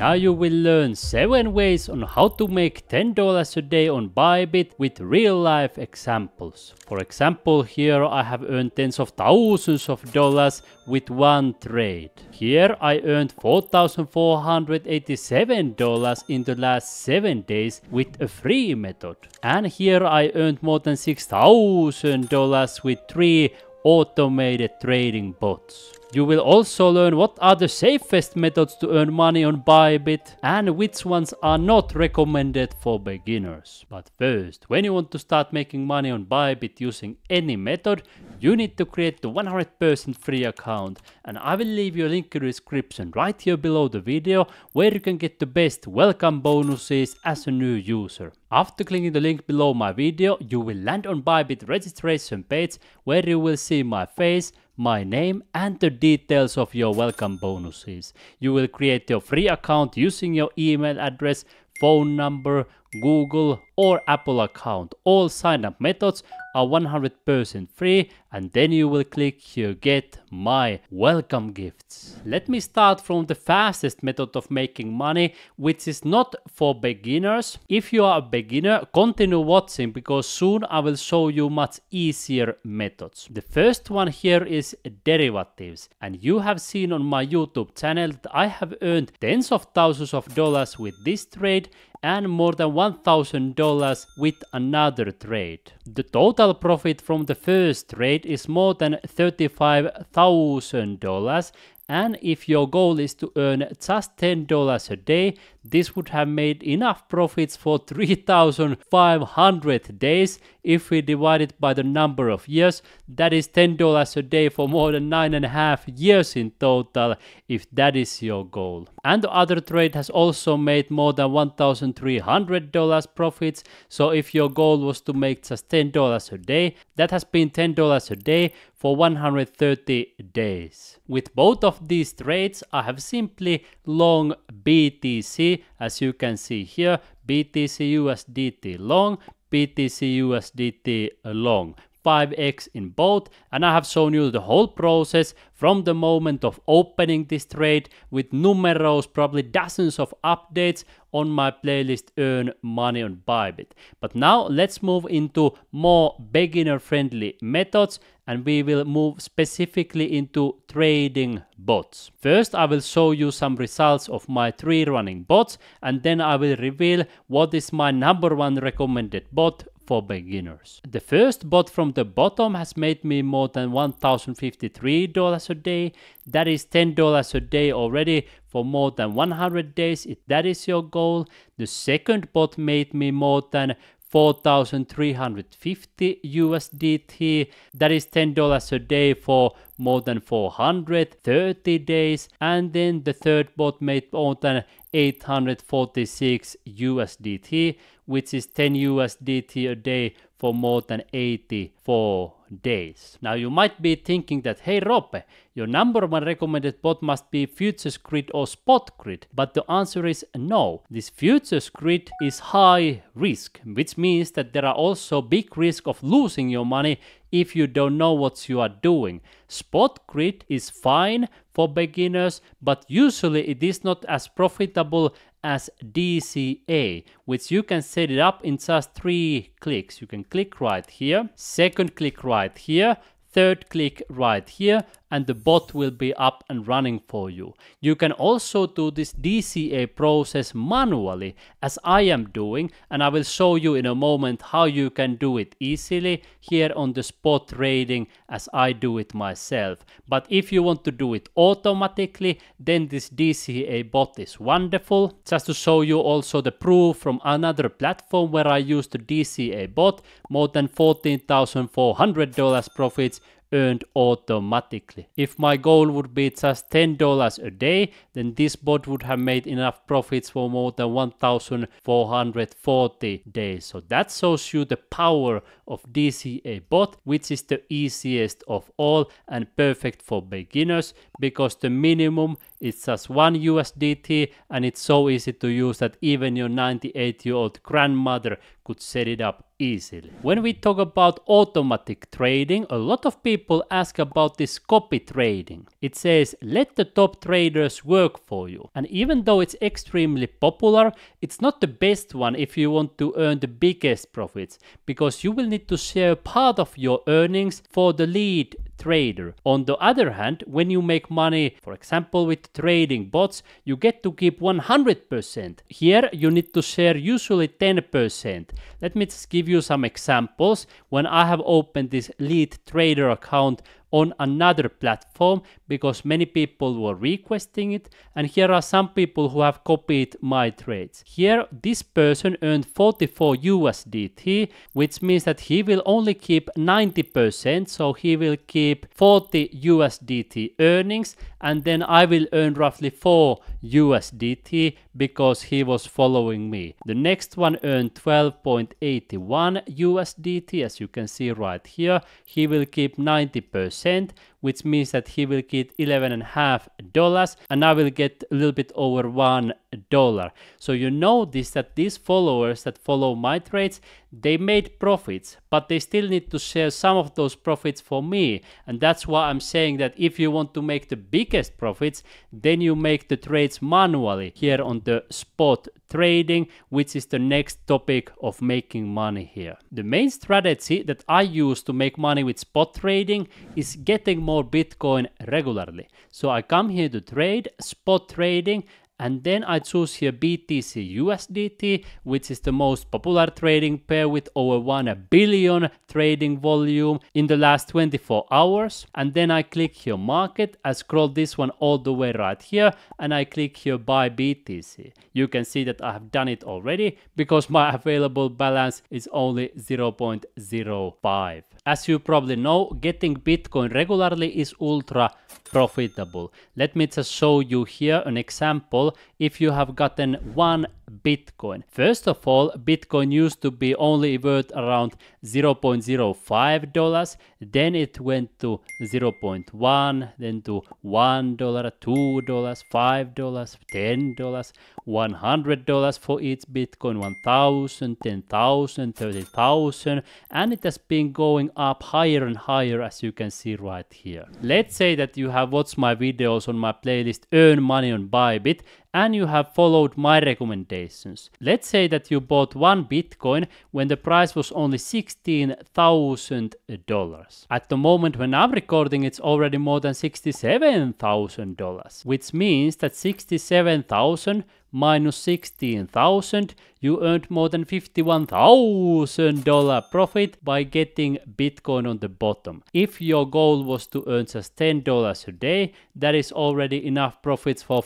Now you will learn 7 ways on how to make $10 a day on Bybit with real life examples. For example, here I have earned tens of thousands of dollars with one trade. Here I earned $4,487 in the last 7 days with a free method. And here I earned more than $6,000 with 3 automated trading bots. You will also learn what are the safest methods to earn money on Bybit and which ones are not recommended for beginners. But first, when you want to start making money on Bybit using any method, you need to create the 100% free account and I will leave you a link in the description right here below the video where you can get the best welcome bonuses as a new user. After clicking the link below my video, you will land on Bybit registration page where you will see my face, my name and the details of your welcome bonuses. You will create your free account using your email address, phone number, Google or Apple account. All sign up methods are 100% free and then you will click here get my welcome gifts. Let me start from the fastest method of making money which is not for beginners. If you are a beginner continue watching because soon I will show you much easier methods. The first one here is derivatives and you have seen on my YouTube channel that I have earned tens of thousands of dollars with this trade and more than $1000 with another trade. The total profit from the first trade is more than $35,000 and if your goal is to earn just $10 a day, this would have made enough profits for 3,500 days. If we divide it by the number of years, that is $10 a day for more than nine and a half years in total, if that is your goal. And the other trade has also made more than $1,300 profits. So if your goal was to make just $10 a day, that has been $10 a day for 130 days. With both of these trades, I have simply long BTC, as you can see here, BTC USDT long, BTC USDT long. 5x in both and I have shown you the whole process from the moment of opening this trade with numerous probably dozens of updates on my playlist earn money on Bybit. But now let's move into more beginner friendly methods and we will move specifically into trading bots. First I will show you some results of my three running bots and then I will reveal what is my number one recommended bot for beginners. The first bot from the bottom has made me more than $1,053 a day. That is $10 a day already for more than 100 days if that is your goal. The second bot made me more than 4,350 USDT. That is $10 a day for more than 430 days. And then the third bot made more than 846 USDT, which is 10 USDT a day for more than 84 days. Now you might be thinking that, hey Roope, your number one recommended bot must be Futures Grid or Spot Grid, but the answer is no. This Futures Grid is high risk, which means that there are also big risk of losing your money if you don't know what you are doing. Spot Grid is fine for beginners, but usually it is not as profitable as DCA, which you can set it up in just three clicks. You can click right here, second click right here, third click right here and the bot will be up and running for you. You can also do this DCA process manually as I am doing and I will show you in a moment how you can do it easily here on the spot trading as I do it myself. But if you want to do it automatically then this DCA bot is wonderful. Just to show you also the proof from another platform where I used the DCA bot more than $14,400 profits earned automatically. If my goal would be just $10 a day, then this bot would have made enough profits for more than 1440 days. So that shows you the power of DCA bot, which is the easiest of all and perfect for beginners because the minimum is just 1 USDT and it's so easy to use that even your 98 year old grandmother could set it up easily. When we talk about automatic trading, a lot of people ask about this copy trading. It says let the top traders work for you. And even though it's extremely popular, it's not the best one if you want to earn the biggest profits because you will need to share part of your earnings for the lead trader. On the other hand, when you make money, for example with trading bots, you get to keep 100%. Here you need to share usually 10%. Let me just give you some examples. When I have opened this lead trader account on another platform because many people were requesting it. And here are some people who have copied my trades. Here this person earned 44 USDT which means that he will only keep 90% so he will keep 40 USDT earnings and then I will earn roughly 4 USDT because he was following me. The next one earned 12.81 USDT as you can see right here. He will keep 90% which means that he will get 11 and a half dollars and I will get a little bit over one dollar. So you notice that these followers that follow my trades, they made profits, but they still need to share some of those profits for me. And that's why I'm saying that if you want to make the biggest profits, then you make the trades manually here on the spot trading, which is the next topic of making money here. The main strategy that I use to make money with spot trading is getting more Bitcoin regularly. So I come here to trade, spot trading, and then I choose here BTC USDT, which is the most popular trading pair with over 1 billion trading volume in the last 24 hours. And then I click here market, I scroll this one all the way right here, and I click here buy BTC. You can see that I have done it already because my available balance is only 0.05. As you probably know, getting Bitcoin regularly is ultra profitable. Let me just show you here an example if you have gotten one Bitcoin. First of all, Bitcoin used to be only worth around 0.05 dollars, then it went to 0.1, then to 1 dollar, 2 dollars, 5 dollars, 10 dollars, 100 dollars for each Bitcoin, 1000, 10,000, 30,000, and it has been going up higher and higher as you can see right here. Let's say that you have watched my videos on my playlist Earn Money on Bybit and you have followed my recommendations. Let's say that you bought one Bitcoin when the price was only $16,000. At the moment when I'm recording, it's already more than $67,000, which means that 67,000 minus 16,000, you earned more than $51,000 profit by getting Bitcoin on the bottom. If your goal was to earn just $10 a day, that is already enough profits for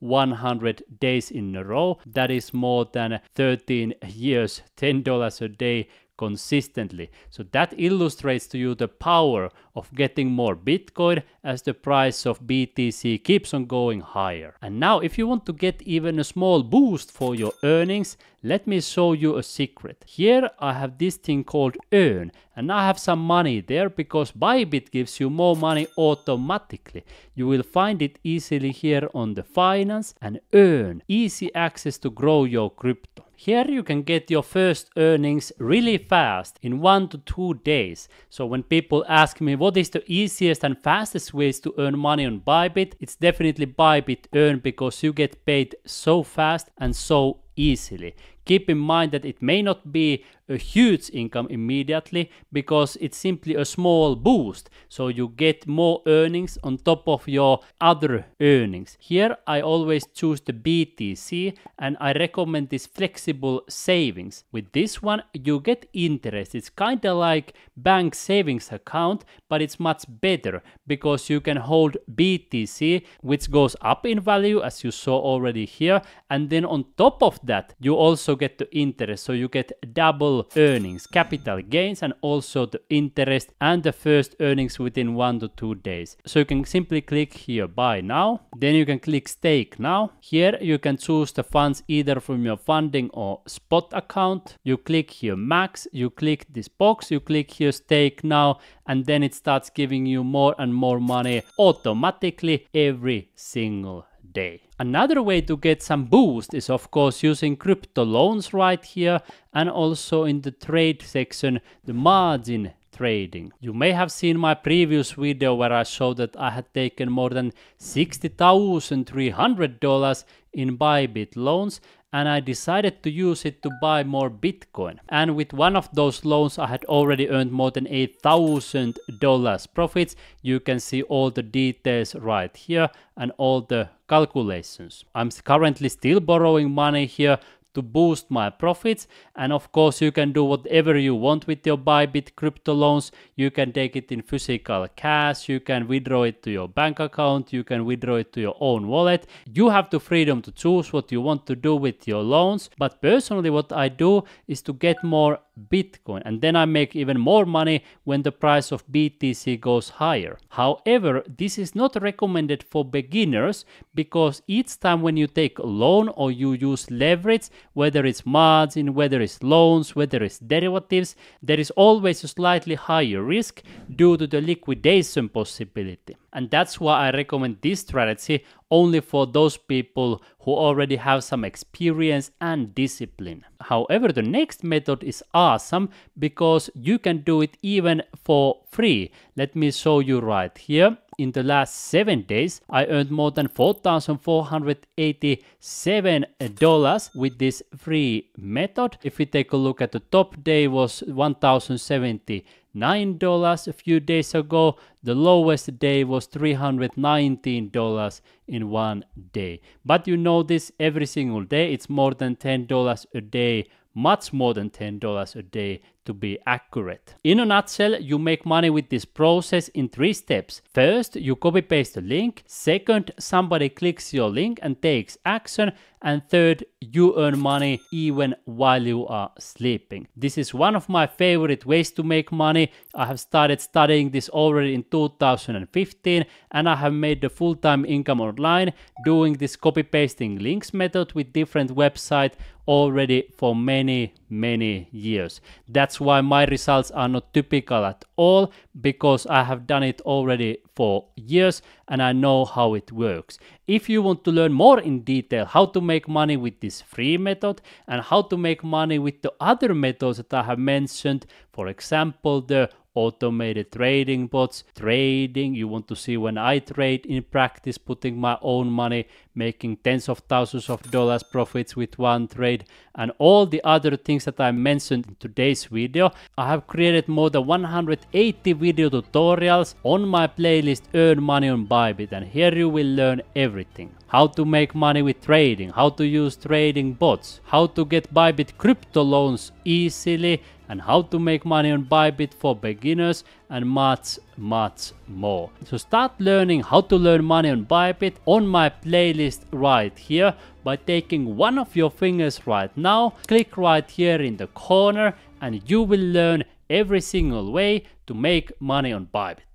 5,100 days in a row. That is more than 13 years, $10 a day consistently. So that illustrates to you the power of getting more Bitcoin as the price of BTC keeps on going higher. And now if you want to get even a small boost for your earnings, let me show you a secret. Here I have this thing called earn and I have some money there because Bybit gives you more money automatically. You will find it easily here on the finance and earn easy access to grow your crypto. Here you can get your first earnings really fast in one to two days. So when people ask me what is the easiest and fastest ways to earn money on Bybit, it's definitely Bybit Earn because you get paid so fast and so easily. Keep in mind that it may not be a huge income immediately because it's simply a small boost. So you get more earnings on top of your other earnings. Here I always choose the BTC and I recommend this flexible savings. With this one you get interest. It's kind of like bank savings account but it's much better because you can hold BTC which goes up in value as you saw already here and then on top of that you also get the interest so you get double earnings, capital gains and also the interest and the first earnings within one to two days. So you can simply click here buy now, then you can click stake now. Here you can choose the funds either from your funding or spot account. You click here max, you click this box, you click here stake now and then it starts giving you more and more money automatically every single day. Another way to get some boost is of course using crypto loans right here and also in the trade section the margin trading. You may have seen my previous video where I showed that I had taken more than $60,300 in Bybit loans and I decided to use it to buy more Bitcoin. And with one of those loans I had already earned more than $8,000 profits. You can see all the details right here and all the calculations. I'm currently still borrowing money here to boost my profits. And of course, you can do whatever you want with your Bybit crypto loans. You can take it in physical cash, you can withdraw it to your bank account, you can withdraw it to your own wallet. You have the freedom to choose what you want to do with your loans. But personally, what I do is to get more Bitcoin and then I make even more money when the price of BTC goes higher. However, this is not recommended for beginners because each time when you take a loan or you use leverage, whether it's margin, whether it's loans, whether it's derivatives, there is always a slightly higher risk due to the liquidation possibility. And that's why I recommend this strategy only for those people who already have some experience and discipline. However, the next method is awesome because you can do it even for free. Let me show you right here. In the last seven days, I earned more than $4,487 with this free method. If we take a look at the top day was 1070 $9 a few days ago. The lowest day was $319 in one day. But you know this every single day, it's more than $10 a day, much more than $10 a day to be accurate. In a nutshell, you make money with this process in three steps. First, you copy paste the link. Second, somebody clicks your link and takes action. And third, you earn money even while you are sleeping. This is one of my favorite ways to make money. I have started studying this already in 2015 and I have made the full-time income online doing this copy pasting links method with different websites already for many many years. That's why my results are not typical at all because I have done it already for years and I know how it works. If you want to learn more in detail how to make money with this free method and how to make money with the other methods that I have mentioned, for example, the automated trading bots, trading. You want to see when I trade in practice, putting my own money, making tens of thousands of dollars profits with one trade, and all the other things that I mentioned in today's video. I have created more than 180 video tutorials on my playlist Earn Money on And here you will learn everything. How to make money with trading, how to use trading bots, how to get Bybit crypto loans easily, and how to make money on Bybit for beginners and much much more. So start learning how to learn money on Bybit on my playlist right here by taking one of your fingers right now, click right here in the corner and you will learn every single way to make money on Bybit.